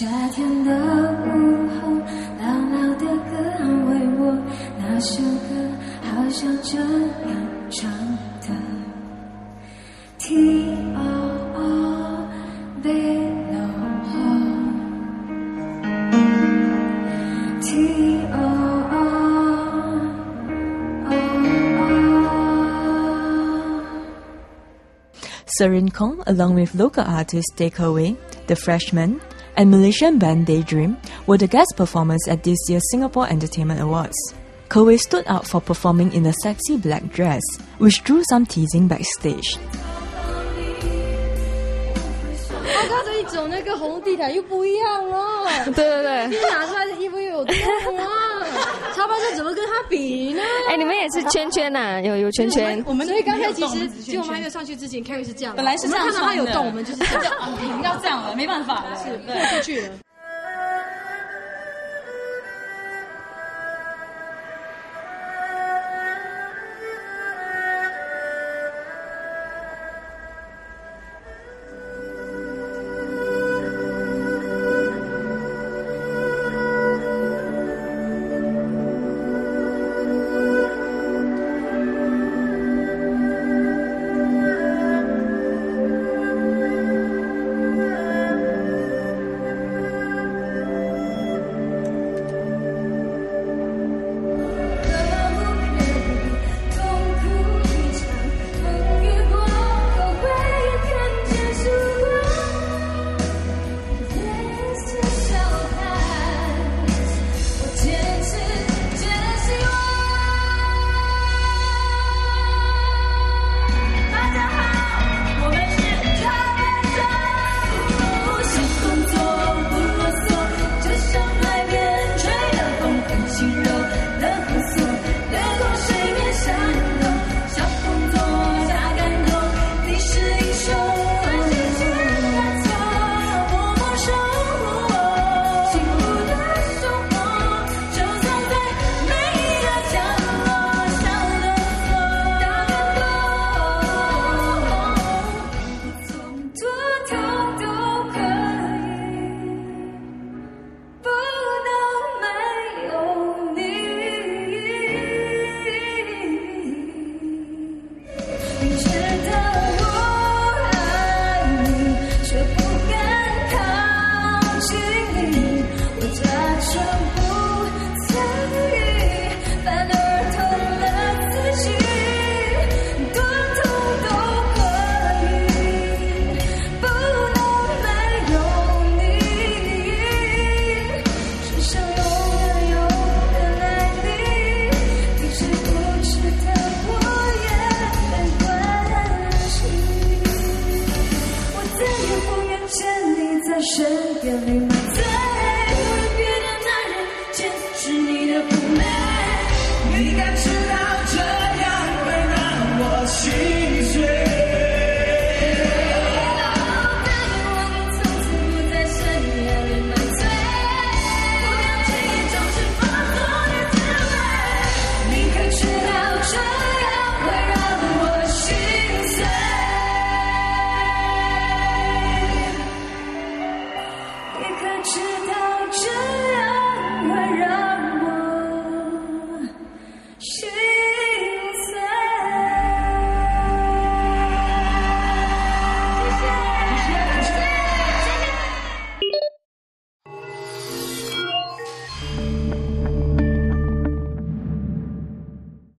夏天的午后，姥姥的歌安慰我，那首歌好像这样唱的：T O O B L O，T O O O O。Serene Koong, along with local artist Tay Kewei, the freshman, and Malaysian band Daydream were the guest performers at this year's Singapore Entertainment Awards. Kewei stood out for performing in a sexy black dress, which drew some teasing backstage. 他这一走那个红地毯又不一样了，对对对，拿出来的衣服又有重啊。插班生怎么跟他比呢？哎，你们也是圈圈呐、有有圈圈。我们所以刚才其实，其实我们还没有上去之前，Carrie 是这样的，本来是这样我们看到他有穿的洞，我们就是这样，要这样了，没办法了，是对豁出去了。在身边，离